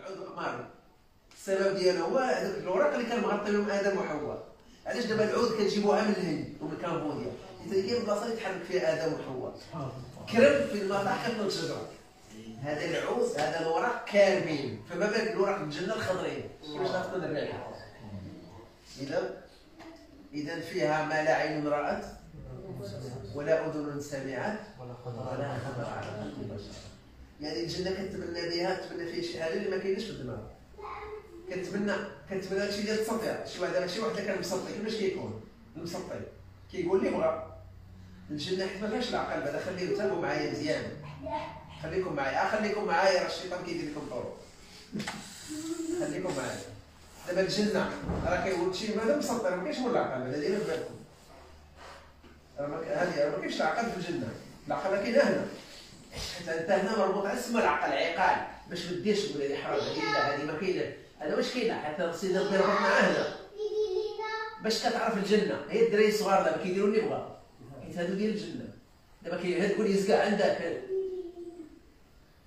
عود القماري السبب ديالو هو هذوك الاوراق اللي كان مغطي بهم آدم وحواء. علاش دابا العود كنجيبوها من الهند ومن كامبوديا؟ حيت هي البلاصه اللي تحرك فيها آدم وحواء. كرم في المطاح كتنوض شجره هذا العود هذا الوراق كارمين فما بالك الوراق الجنه الخضرين. كيفاش غتكون الريحة؟ اذا إذا فيها ما لا عين رأت ولا أذن سمعت ولا خطر على بشر يعني الجنة كنتمنى بها تمنى فيها شي حاجة اللي ما كاينش في الدماغ. كنتمنى كنتمنى هادشي ديال التسطيع. شي واحد ماشي واحد اللي كان مسطي كيفاش كيكون؟ المسطي. كيقول لي بغا. الجنة حيت ما فيهاش العقل بعدا خليه تابعوا معايا مزيان. خليكم معايا. آه خليكم معايا راه الشيطان كيدير لكم طرق. خليكم معايا. دابا الجنة راه كيقول شي ماذا مسطر ما كاينش مول العقل هذا ديروا في بالكم. هذه ما كاينش العقل في الجنة. العقل كاين هنا. حيت إنت هنا مربوط على اسم العقل عقال. باش ما ديرش تقول هذه حرام هذه لا هذه ما كاينة. هذا واش كاينة؟ حتى ربي ربطنا هنا باش كتعرف الجنة. هي الدراري الصغار دابا كيديروا اللي بغا حيت هادو ديال الجنة. دابا كي تقول يزكى عندك.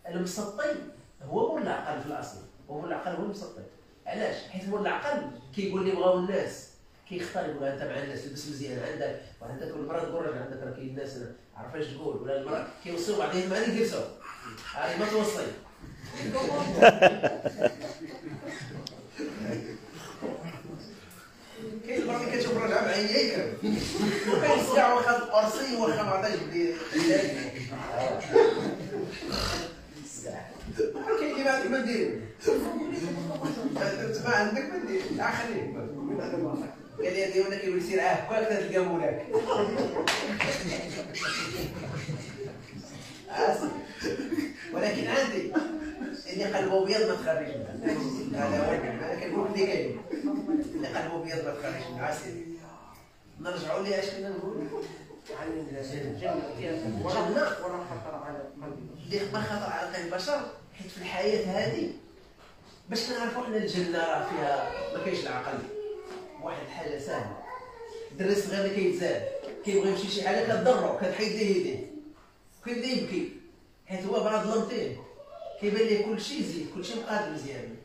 المسطي هو مول العقل في الأصل. هو مول العقل هو المسطي. علاش؟ حيت مول العقل كيقول لي بغاو الناس. كيختار يقول انت مع الناس لبس مزيان. عندك وعندك المرأة تقول راجل عندك راه كاين الناس هنا عرف اش تقول ولا المرأة كيوصيو بعضهم ما يجلسوا هذه ما توصي كاين المرأة اللي كتشوف راجعه مع هي يكرم. الساعة واخا القرصي واخا ما عطاش بدي كاين اللي ما عندك ما دير ما عندك ما دير لا خليك قال لي هذه وأنا كيقول سير عاه كاك تلقى مولاك. ولكن عندي اللي قلبه أبيض ما تخرجش هذا أنا كنقول اللي كاين اللي قلبه أبيض ما تخرجش منها عسير نرجعوا لي اش كنا نقول؟ عن الجنة الجنة ولا خطر على اللي ما خطر على قلب البشر. حيت في الحياة هذه باش كنعرفوا حنا الجنة راه فيها ما كاينش العقل. واحد الحاجة سهله الدري الصغير اللي كيتزاد. كيبغي يمشي شي حاجة كتضرو كتحيد ليه يديه. كيبدا يبكي. حيت هو برا ظلمتين كيبان ليه كل شيء زيد كل شيء مقاد مزيان.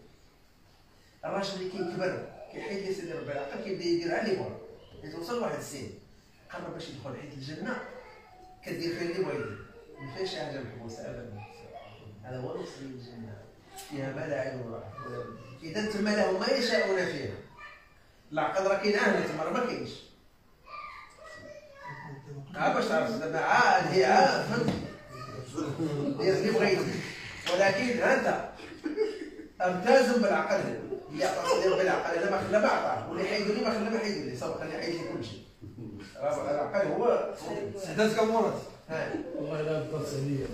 الراجل اللي كيكبر كيحيد ليه سيدي ربي العقل كيبدا يدير اللي بغا حيت وصل لواحد السن. قرب باش يدخل حيت الجنة كدير فيها اللي بغا يدير. ما فيهاش شي حاجة محبوسة ابدا. هذا هو الوصف للجنة. فيها ما لا عين رأت إذا تم لهم ما يشاءون فيها. العقل راه كاين أهل تما راه ما كاينش عا باش تعرف دابا عاد هي عاد فهمت. دير اللي بغيتي ولكن أنت التزم بالعقل. اللي عطاك دير بالعقل أنا ما خلا ما عطاه. واللي حيدوا لي ما خلا ما حيدوا لي صافي خلي حيد لي كل شيء. راه العقل هو حدث كمورت ها. والله لا بطل سهلية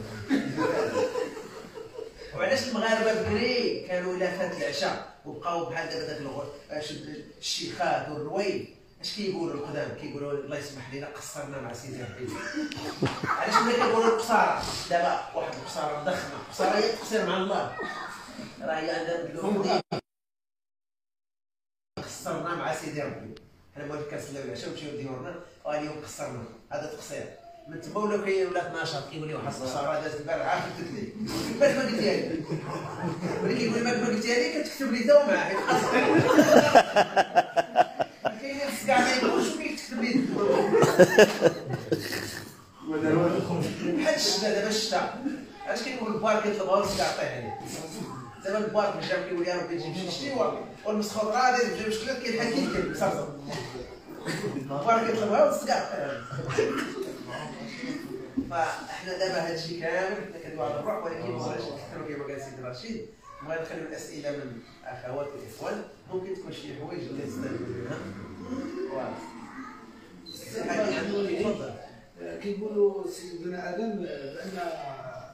وعلاش المغاربة بكري كانوا إلى فات العشاء؟ وبقاو بحال دابا داك الغ- شد الشيخات والرويد اش كيقولوا القدام؟ كيقولوا الله يسمح لنا قصرنا مع سيدي ربي. علاش ملي كيقولوا القصاره دابا واحد القصاره ضخمه القصاره هي التقصير مع الله. راه هي عندها قصرنا مع سيدي ربي. حنا ما كنصليو العشاء ونمشيو لديورنا واليوم قصرنا. هذا تقصير. من تما ولاو كاين ناشط كيقول لي واحد القصاره دازت البارحة. كتبت لي باش ما قلتيها لي ملي كيقول لي ما قلتيها لي كتكتب لي دوا معاه حيت كاين ناس كاع ما يقولش وكيكتب لي بحال الشتا دابا الشتا. علاش كيقول البار كيطلبها والسكا عطيه عليه؟ دابا البار مشى كيقول يا ربي تجيب شي شتي والمسخوط غادي تجيب مشكلات كيلحق كيلكل صافي. البار كيطلبها والسكا فاحنا دابا هذا الشيء كامل حنا كندويو على الروح ولكن ما بغيناش نكثروا كما قال سيدي رشيد بغينا نخليو الأسئلة من الأخوات والاخوان ممكن تكون شي حوايج اللي نستافدوا منها تفضل كيقولوا سيدنا آدم بأن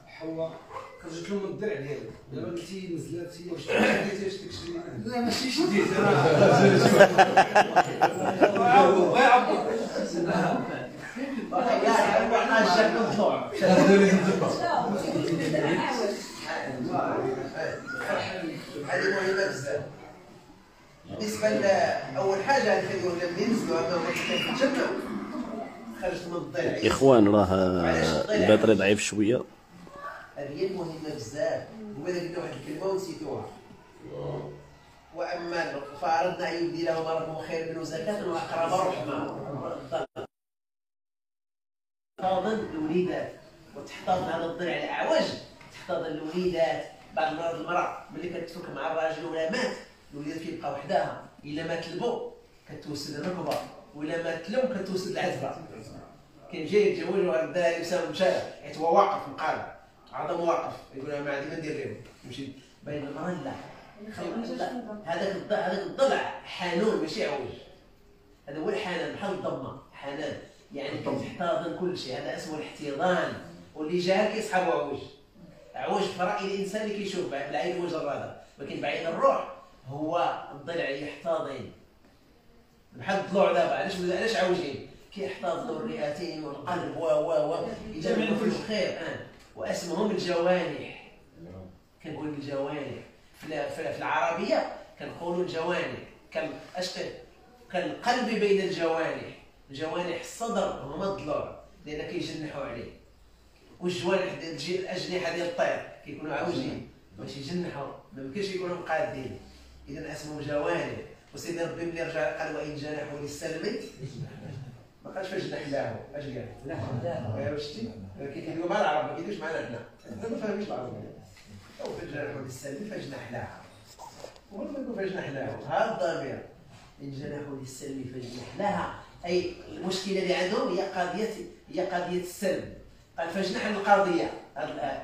حواء خرجت له من الدرع ديالو دابا قلتي نزلت هي واش شديتي واش تكشفي لا ماشي شديت. أنا عبر عبر مهمه بالنسبة لاول حاجة هو خرجت من الضلع إخوان راه البطري ضعيف شوية. هذه هي المهمه بزاف قلنا واحد الكلمة ونسيتوها وأما فأردنا أن يبدلهم ربهم خير منه زكاة وأقرب رحمة. تحتضن الوليدات وتحتضن هذا الضلع الأعوج تحتضن الوليدات بعض المرات المرأة ملي كتفك مع الراجل ولا مات الوليدات كيبقى وحدها إلا مات البو كتوسد الركبة ولا مات الام كتوسد العزبه كان جاي يتزوج وغدا يساوي مشى حيت هو واقف مقال عظم واقف يقول ما عندي ما ندير لهم. يمشي بين المرأة لا. هذاك الضلع هذاك الضلع حانون ماشي عوج هذا هو الحنان بحال الضمه حنان يعني كتحتضن كل شيء. هذا اسمه الاحتضان واللي جاها كيسحب عوج. عوج في راي الإنسان اللي كيشوف بالعين المجرده ولكن بعين الروح هو الضلع يحتضن بحال الضلوع دابا علاش علاش عوجين؟ كيحتضنوا الرئتين والقلب و و و يجمعوا في الخير. آه. واسمهم الجوانح. كنقول الجوانح. في العربية كنقولوا الجوانح. كان اش كالقلب بين الجوانح. جوانح الصدر هما الضلوع لأن كيجنحوا عليه. والجوانح ديال الأجنحة ديال الطير كيكونوا عوجين باش يجنحوا ما يمكنش يكونوا مقادين. إذا أسمهم جوانح. وسيدي ربي ملي رجع قال وإن جنحوا للسلم ما قالش فاش جنح له اش قال؟ لا لا شتي كيقولوا مع العرب ما كيديرش معنا حنا. انت ما فاهميش العربيه أو فاش جنحوا للسلم فاجنح لها هو ما يقول فاجنح له هذا الضمير. إن جنحوا للسلم فاجنح لها أي المشكلة اللي عندهم؟ هي قضيه هي قضية السلم. قال فاجنح القضية.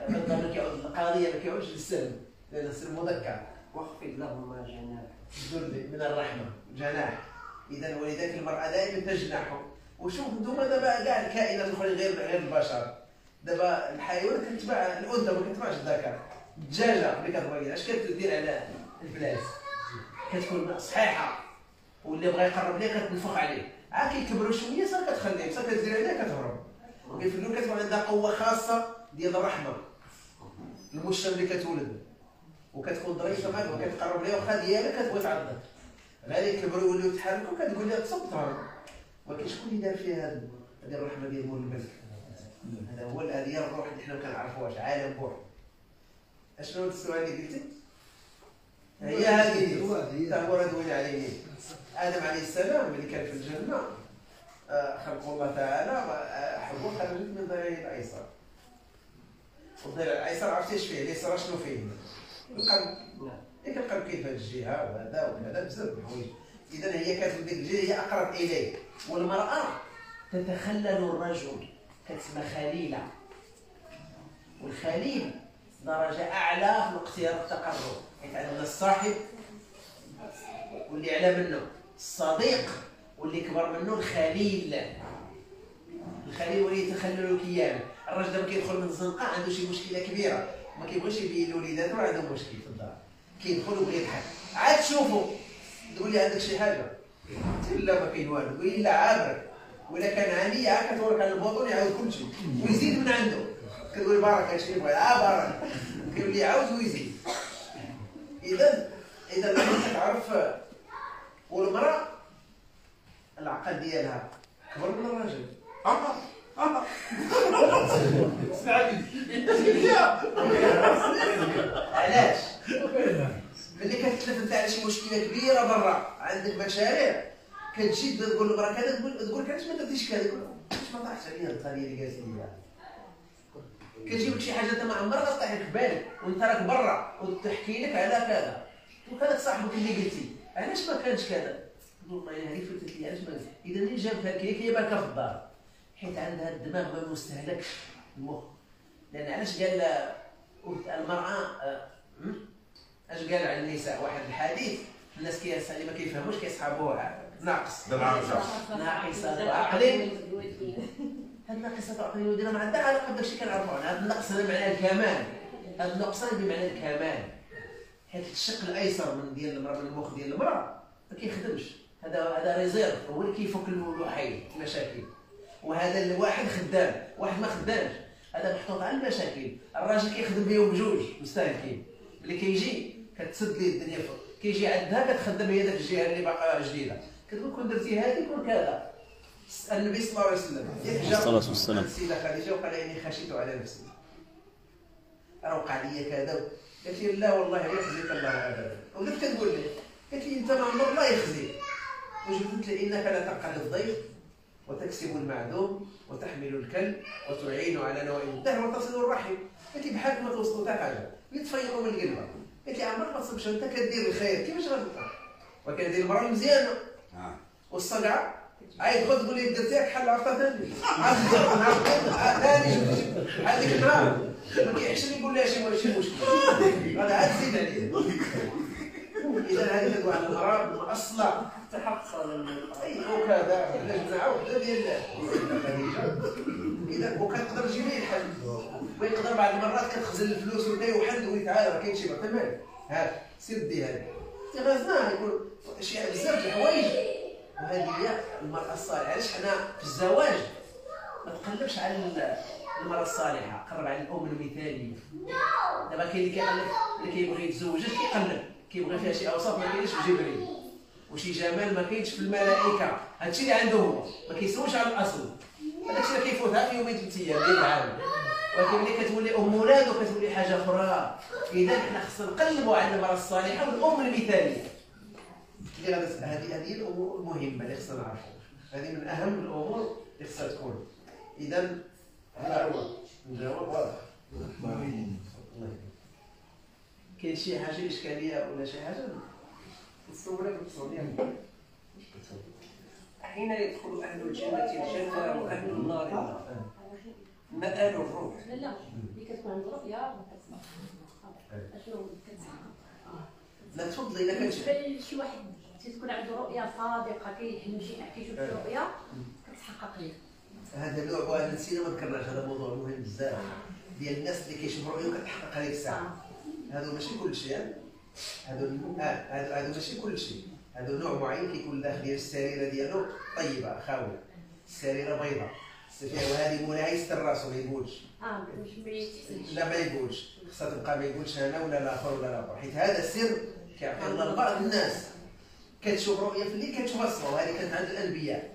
الضمير كيعود القضية ما كيعودش للسلم. لأن السلم مذكر. واخفض لهما جناح. الذل من الرحمة. جناح. اذا ولذلك المرأة دائما تجنح. وشوف أنتم دابا كاع الكائنات الاخرى غير غير البشر. دابا الحيوان كتبع الأنثى ما كتبعش الذكر الدجاجة ملي كتبغي اش كدير على البلاس كتكون صحيحة. واللي بغى يقرب ليها كتنفخ عليه. عا كيكبروا شوية صافي كتخليه صافي كتزيد عليه كتهرب. وكيفلو كتكون عندها قوة خاصة ديال الرحمة. المجتمع اللي كتولد. وكتكون ظريفه معك وكتقرب ليها واخا ديالك كتبغي تعضك غادي يكبروا يوليو يتحركوا كتقول لها تصب تهرب. ولكن شكون اللي دار فيها هذه الرحمة ديال مول الملك هذا هو هذه هي الروح اللي حنا ما كنعرفوهاش عالم بوح. أشنو السؤال اللي قلتي؟ هي هذه. هو ردوين عليه آدم عليه السلام ملي كان في الجنة آه، خلق الله تعالى آه، حبه خرجت من ضلعه الأيسر. والضلع الأيسر عرفتي إيش فيه؟ اليسرى شنو فيه؟ القلب. ياك القلب كيف هذه الجهة؟ وهذا وهذا بزاف الحوايج اذا هي كانت ديك الجهة هي أقرب إليه. والمرأة تتخلل الرجل كتسمى خليلة. والخليل درجة أعلى في الاختيار التقرب حيث عندنا الصاحب واللي اعلى منه. الصديق واللي كبر منه الخليل. الخليل ولي يتخلل الكيان. الراجل دابا كيدخل من الزنقة عنده شي مشكلة كبيرة. ما كيبغيش يبين لوليداتو عنده مشكل في الدار. كيدخل ويبغي يضحك. عاد تشوفوا تقول لي عندك شي حاجة؟ لا ما كاين والو. قول لا عابرك ولا كان عندي عاد كتورك على البوطون يعاود كل شيء ويزيد من عنده. كتقول بارك اش كيبغي. آه بارك. كيقول لي عاود ويزيد. اذا اذا تعرف والمرأة العقل ديالها كبر من الراجل آه علاش؟ ملي كتتلف أنت على شي مشكلة كبيرة برا؟ عندك مشاريع. كتجي تقول للمراه كذا تقول تقول علاش ما درتيش كذا؟ يقول علاش ما طاحش عليا القضية اللي قالت لي كتجيب لك شي حاجة أنت ما عمرها طاحت في بالك وأنت راك برا وتحكي لك على كذا. تقول هذاك صاحبك اللي قلتي علاش ما كانش كذا؟ والله هذه فلتت لي علاش ما إذا اللي جابتها لك هي بالك في الدار. حيت عندها الدماغ ما مستهلكش المخ. لأن علاش قال المرأة آه، اش قال على النساء؟ واحد الحديث الناس كيس اللي ما كيفهموش كيصحابوها ناقص. ناقصة عقل هاد ناقصة عقل ودينا ما عندها علاقة بداك الشيء كنعرفو عنها هاد النقص هذا بمعنى الكمال. هاد النقصان بمعنى الكمال. حيت الشق الأيسر من ديال المرأة من المخ ديال المرأة. ما كيخدمش. هذا هذا réserve. هو اللي كيفك الوحيد المشاكل. وهذا الواحد خدام. واحد ما خدامش. هذا محطوط على المشاكل. الراجل كيخدم بهم بجوج مستهلكين. ملي كيجي كتسد ليه الدنيا كيجي عندها كتخدم هي ديك الجهة اللي باقا جديدة. كتقول كون درتي هذه كون كذا. النبي صلى الله عليه وسلم. الصلاة والسلام. السيده خديجة وقال إني خشيت على نفسي. راه وقع لي كذا. قالت لي لا والله لا يخزيك الله ابدا كي انت مامور الله يخزيك وجبت لانك لا تقعد الضيف وتكسب المعدوم وتحمل الكلب وتعين على نوائب الدهر وتصل الرحم قلت لي بحال ما توصلوا حتى حاجة يتفيقوا من القلبه قلت لي عمرك ما تصبش انت كدير الخير كيفاش غتبقى ولكن هذه المراه مزيانه آه. والصقعه عايد خذ قول لي درتيها حل عرفتها ثاني ثاني هذيك النهار ما كيحشم يقول لها شي شي مشكل هذا عاد زيد عليه. إذا هذه على الامراض الاصلع تحصل أي وكذا نزعه وحده ديال إذا وكتقدر تجيب ليه الحل. ويقدر بعض المرات كتخزن الفلوس واحد لك تعال راه كاين شي ها سير دي هذا تغازناه يقول شي بزاف د الحوايج. وهذه هي المرأة الصالحة. علاش حنا في الزواج ما تقلبش على المرأة الصالحة قرب على الأم المثالية دابا كاين اللي كيقلب اللي كيبغي يتزوج كيقلب؟ كيبغي فيها شي أوصاف ما كاينش في جبريل. وشي جمال ما كاينش في الملائكة. هادشي اللي عنده هو. ما كيسويش على الأصل. الشيء اللي كيفوتها في يومين ثلاث أيام ديال العام ولكن ملي كتولي أم ولاد وكتولي حاجة أخرى إذا حنا خصنا نقلبوا على المرأة الصالحة والأم المثالية اللي غادي هذه هذه الأمور المهمه اللي خصنا نعرفوا هذه من أهم الأمور اللي خصها تكون. إذا هذا هو الجواب واضح الله يهديك. كاين شي حاجة اشكاليه ولا شي حاجة؟ تصورك تصورني حين يدخل أهل الجنة الجنة وأهل النار. النار مآل الروح. لا لا. اللي كتكون عند رؤيا ما كتسمع اشنو كتسمع لا تفضلي إلا كان شي واحد تكون عنده رؤيا صادقة كيحلم شي كيشوف شي رؤيا كتحقق ليه. هذا النوع وانا نسينا ما ذكرناش هذا موضوع مهم بزاف. ديال الناس اللي كيشوفوا رؤيه وكتحقق هذيك الساعة. هذا ماشي كل شيء هذا آه هذا هذا ماشي كل شيء هذا نوع معين كيكون داخل ديال السريرة ديالو طيبة خاوية. السريرة بيضاء. فيها وهذه مولاها يستر راسو ما يقولش لا ما يقولش خصها تبقى ما يقولش أنا ولا الآخر ولا الآخر حيت هذا سر كيعطي الله لبعض الناس. كتشوف رؤية في الليل كتشوف الصبح وهذه كانت عند الأنبياء.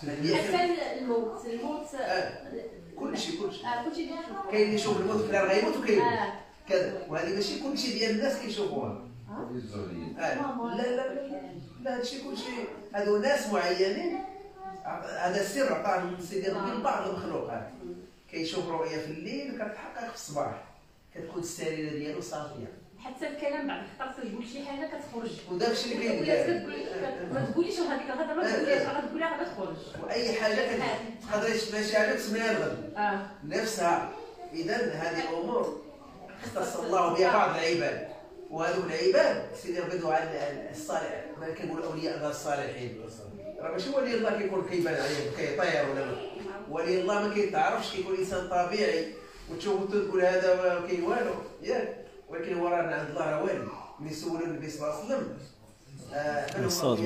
حتى الموت الموت. آه. كل شيء كل شيء. آه كلشي كيشوف كاين اللي يشوف الموت في غيموت وكيموت آه. كذا. وهذه ماشي كل شيء ديال الناس كيشوفوها. آه. لا لا لا هادشي كل شيء. هادو ناس معينين هذا السر عطاه سيدي ربي لبعض المخلوقات. كيشوف رؤية في الليل وكتحقق في الصباح. كتكون السريرة ديالو صافية. حتى الكلام بعد خطر تقول الشيء اللي تقول ما تقوليش هذيك الهضره ما تقوليهاش غتقولها غير تخرج. وأي حاجة كت- تقدر تماشي عليك تسميها الغد أه. نفسها. إذا هذه الأمور اختص الله بها بعض العباد. وهذو العباد سيدي ربي على الصالح. ما كنقولوا أولياء الله الصالحين. راه ماشي ولي الله كيكون كيبان عليه كيطير ولا لا. ولي الله ما كيتعرفش كيكون إنسان طبيعي. وتشوف تقول هذا ما كاين والو ياك. ولكن هو راه عند الله راه والي من سولوا النبي صلى الله عليه وسلم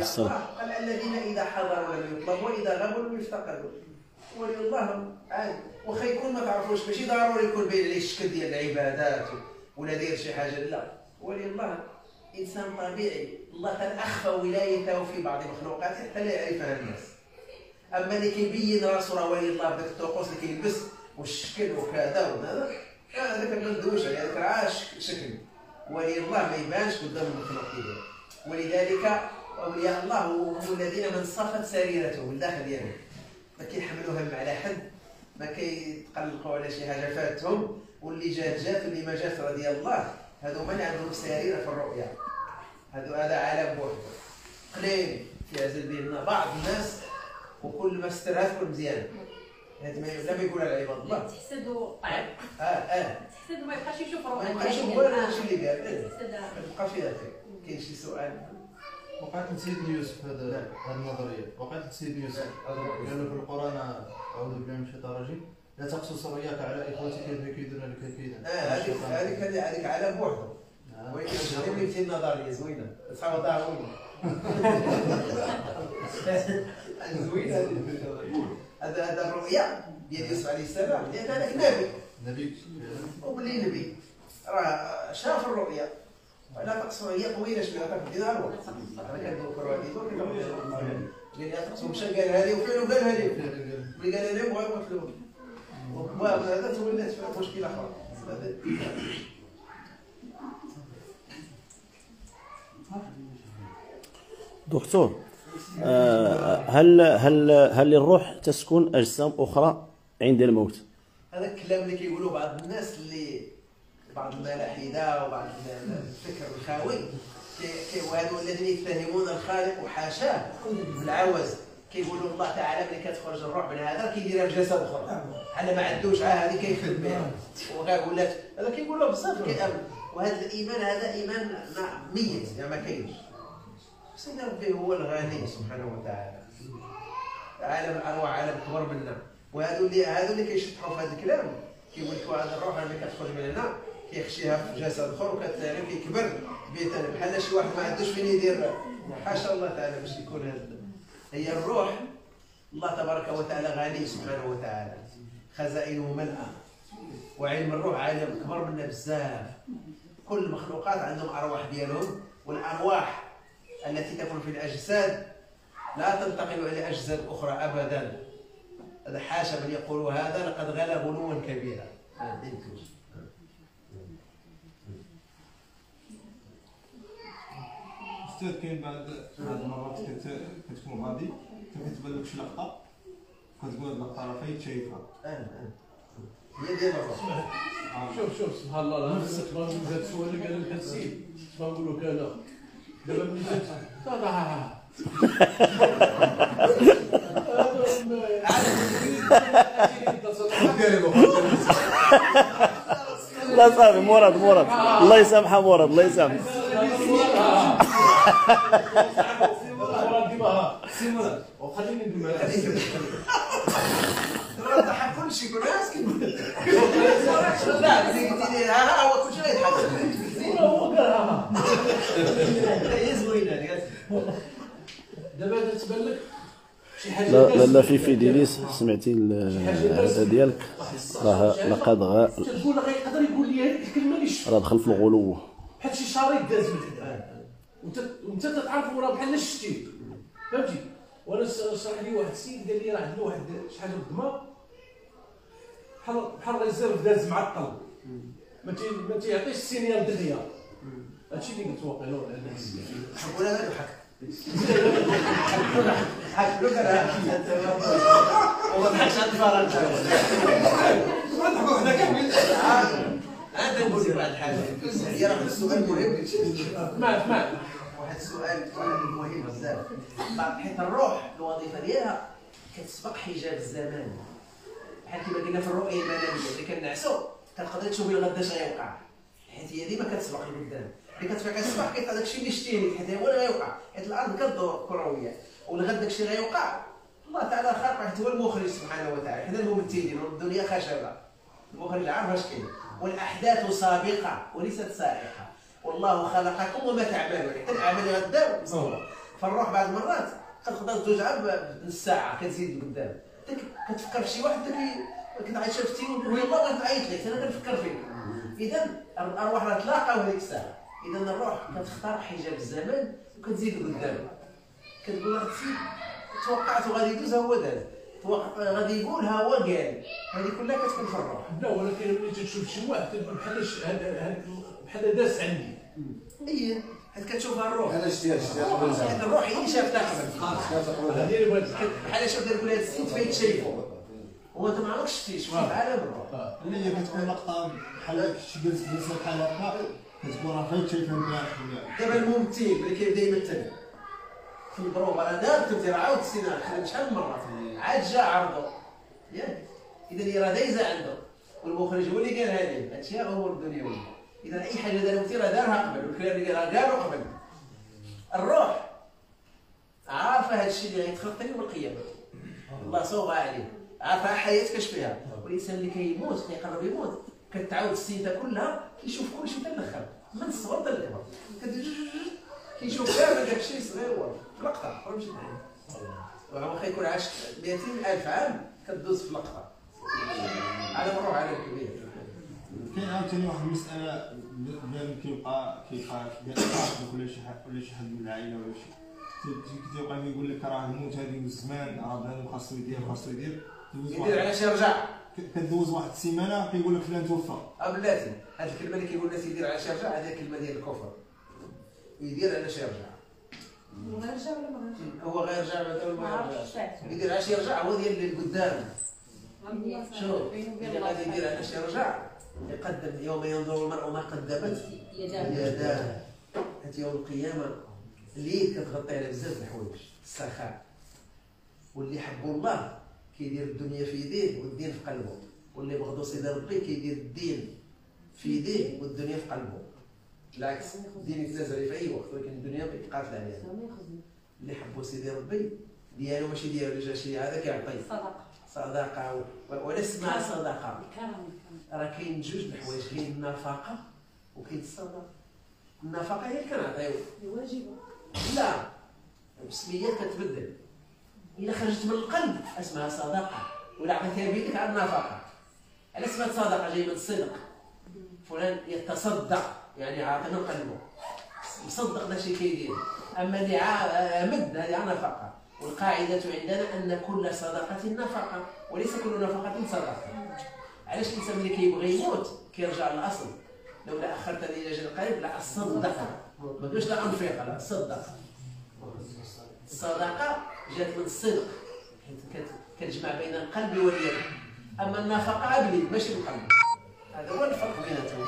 الصلاة؟ قال الذين إذا حضروا لم يطلبوا وإذا غابوا لم يفتقدوا. ولي الله عادي واخا يكون ما تعرفوش ماشي ضروري يكون باين عليه الشكل ديال العبادات ولا داير شي حاجة لا. ولي الله إنسان طبيعي الله قد أخفى ولايته في بعض مخلوقاته حتى لا يعرفها الناس. أما اللي كيبين راسو راه ولي الله بداك الطقوس اللي كيلبس والشكل وكذا وهذا هذاك ما ندويش عليه هذاك راه عاش شكل. ولي الله ما يبانش قدام المخلوقين ولذلك أولياء الله هم الذين من صفت سريرتهم الداخل ديالهم ما كيحملوا هم على حد ما كيتقلقوا على شي حاجة فاتهم. واللي جات جات واللي ما جات رضي الله هذو هما اللي عندهم سريرة في الرؤيا. هذو هذا عالم بوحده قليل كيعزل بيننا بعض الناس وكل ما استرها تكون مزيانه هذا ما لا ما يقول على عباد الله تحسدوا آه آه تحسدوا ما يبقاش يشوف ما رؤيا يبقاش آه. هادشي اللي قال. تحسد ما فيها خير كاين شي سؤال وقعت لسيدنا يوسف هذا النظريه وقعت لسيدنا يوسف قالوا في القران اعوذ بالله من الشيطان الرجيم لا تقصص رؤياك على اخوتك يكيدون لك كيدا آه هذيك هذيك هذيك عالم بوحده. ولكن اللي في النظريه زوينه داروين زوينه هذا هذا الرؤيا ديال يوسف عليه السلام. لأن هذاك نبي. نبي. وبلي نبي. راه شاف الرؤيا. لا تقصر هي طويله شوية تاخذ دينار أنا كندور في الرؤيا قال لا تقصر مشى قال هذه وفين وقال هذه. ملي قال لهم. بغا يقتلوه وهذا تولات فيها مشكلة أخرى. دكتور. هل هل هل للروح تسكن أجسام أخرى عند الموت؟ هذا الكلام اللي كيقولوا بعض الناس اللي بعض الملاحدة وبعض ال- الفكر الخاوي. وهذو الذين يتهمون الخالق وحاشاه بالعوز كيقولوا الله تعالى ملي كتخرج الروح من هذا كيديرها في جسد اخر على ما عندوش عاه هذه كيخدم بها. وغا ولات. هذا كيقولوا بزاف كيامن وهذا الإيمان هذا إيمان ما- ميت. يعني ما كاينش. سيدنا ربي هو الغني سبحانه وتعالى. عالم الارواح عالم كبر منا. وهذو اللي هذو اللي كيشطحوا في هذا الكلام. كيقول لك هذا الروح اللي كتخرج من هنا كيخشيها في جسد أخر وكتعلم كيكبر بيتنا. بحال شي واحد ما عندوش فين يدير. حاشا الله تعالى باش يكون هذا هي الروح. الله تبارك وتعالى غني سبحانه وتعالى. خزائنه ملأى وعلم الروح عالم كبر منا بزاف. كل المخلوقات عندهم أرواح ديالهم. والأرواح التي تكون في الأجساد لا تنتقل إلى أجساد أخرى ابدا هذا حاشا من يقول هذا لقد غلا غلوا كبيرا. أستاذ كاين بعض بعض المرات كت- كتكون غادي كتبان لك شي لقطة كتقول هاد اللقطة راه فايت شايفها. هي ديال شوف شوف سبحان الله أنا ذات السؤال اللي قال لك السيد ما نقول لك أنا لا صافي مراد مراد الله يسامحه مراد الله يسامحه سي مراد وخليني ندوي ضحك كل شيء كل شيء هي زوينه هذه. دابا تبان لك شي حاجة لا لا, لا في فيديليس سمعتي ال- هذا ديالك راه لقد غا تقول راه يقدر يقول لي هذيك الكلمة اللي شفت راه دخل في الغلو بحال شي شريط داز من هنا وانت وانت تتعرف وراه بحال شتي فهمتي وأنا شرح لي واحد السيد قال لي راه عنده واحد شحال في الدماغ بحال بحال ريزيرف داز معطل ما تيعطيش السينيال دغيا هادشي اللي قلت واقيلا ولا لا حكونا لا يضحك حك له قال انت وما ضحكش على الفرج هذا نقول واحد الحاجة هي راه السؤال مهم سمعت سمعت واحد السؤال مهم بزاف حيت الروح الوظيفه ديالها كتسبق حجاب الزمان بحال كما قلنا في الرؤيه المناميه اللي كنعسو كتقدر تشوفي الغدا اش غيوقع حيت هي ديما كتسبق لقدام ملي كتفيق الصباح كيطلع داكشي اللي شتيني حيت هو اللي غيوقع حيت الأرض كدور كروية. والغد داكشي غيوقع الله تعالى خلق حيت هو المخرج سبحانه وتعالى. حنا الممثلين والدنيا خشبة. المخرج عارف اش كاين؟ والأحداث سابقة وليست سائقة. والله خلقكم وما تعملون. حتى الأعمال غدا مصور فالروح بعض المرات كتقدر ترجع بنص ساعه كتزيد لقدام انت كتفكر في شي واحد كنت عايشه في الله غتعيط لك. أنا كنفكر فيك. اذا الأرواح راه تلاقاو هذيك الساعة اذا الروح كتختار حجاب الزمان وكتزيد لقدام كتقول السيد توقعت غادي يدوز هو داز غادي يقول ها هو قال. هذه كلها كتكون في الروح. لا ولكن ملي تشوف شي واحد تقول بحال بحال داس عندي. اي حيت كتشوفها الروح. أنا شتيها شتيها قبل الروح هي شافتها قبل هذه اللي بغيت بحال شاف تقول هذا السيد فايت شايفه. هو أنت ما عمركش شفتيه شفتيه في عالم الروح اللي هي كتكون لقطه بحال شي جلسه جلسه بحال هكا كتكون راه فايت شايفها ولا دابا الممثل اللي كيبدا يمثل في البروفا راه دار التمثيل راه عاود السيناريو خدم شحال من مرة؟ عاد جا عرضه. ياك إذا هي راه دايزة عنده. والمخرج هو اللي قالها لي هادشي هو الدنيوي إذا أي حاجة دار الممثل راه دارها قبل والكلام اللي قالها قالوا قبل. الروح. عارفة هادشي اللي غيتخلق يوم القيامه الله صوغ عليه. عارفه حياتك اش فيها. والإنسان اللي كيموت كيقرب يموت كتعاود السيدة كلها كيشوف كل شيء حتى من الصغر حتى الكبر كيشوف كامل داك الشيء صغير ورا في لقطة راه ماشي واخا يكون عاش 200 ألف عام كدوز في لقطة. عالم الروح عالم كبير كاين عاوتاني واحد المسألة دائما كيبقى كيبقى ولا شي حد ولا شي حد من العائلة ولا شي. تيبقى كيقول لك راه الموت هذه والزمان راه بنادم خاصو يدير خاصو يدير. يدير علاش يرجع. كدوز واحد السيمانة كيقول لك فلان توفى. بلاتي. هذه الكلمة اللي كيقول الناس يدير علاش يرجع هذه كلمة ديال الكفر. يدير علاش يرجع. وغيرجع ولا ما غيرجع هو غير جاع مثلا ما ما عرفتش يرجعش ساعتها يدير عاش يرجع هو ديال اللي قدام شوف اللي غادي يدير علاش يرجع يقدم يوم ينظر المرء ما قدمت يداه. حتى يوم القيامة اليد كتغطي على بزاف د الحوايج. السخاء. واللي حبوا الله كيدير الدنيا في يديه والدين في قلبه. واللي بغضو سيدي ربي كيدير الدين في يديه والدنيا في قلبه. بالعكس الدين يتنازل في أي وقت ولكن الدنيا يقاتل عليها. اللي حبوا سيدي ربي ديالو ماشي ديالو اللي جا شي هذا كيعطي. صدقة. و- ولا اسمها الكرم راه كاين جوج الحوايج كاين النفقة وكاين الصدقة. النفقة هي اللي كنعطيو. واجبه لا السميات كتبدل. إلا خرجت من القلب اسمها صدقة. ولا عطيتها بيدك على النفقة. على سمات صدقة جاي من الصدق فلان يتصدق يعني عاطي من قلبه. مصدق داكشي كيدير. أما اللي مد هذه على نفقه والقاعدة عندنا أن كل صدقة نفقة وليس كل نفقة صدقة. علاش الإنسان ملي كيبغي يموت كيرجع للأصل؟ لولا أخرت إلى أجل قريب لا اصدق ما قلتش لا أنفق لا صدق الصدقة جات من الصدق. حيت كت- كتجمع بين القلب واليد. أما النفقه باليد ماشي بالقلب. هذا هو الفرق بيناتهم.